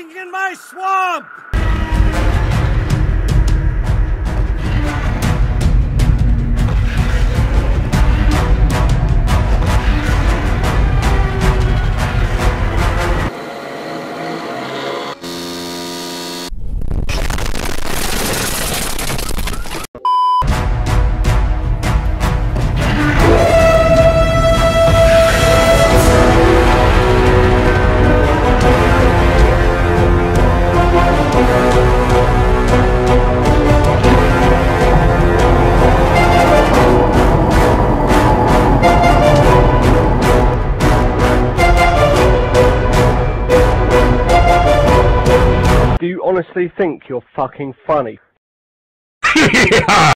in my swamp? Do you honestly think you're fucking funny?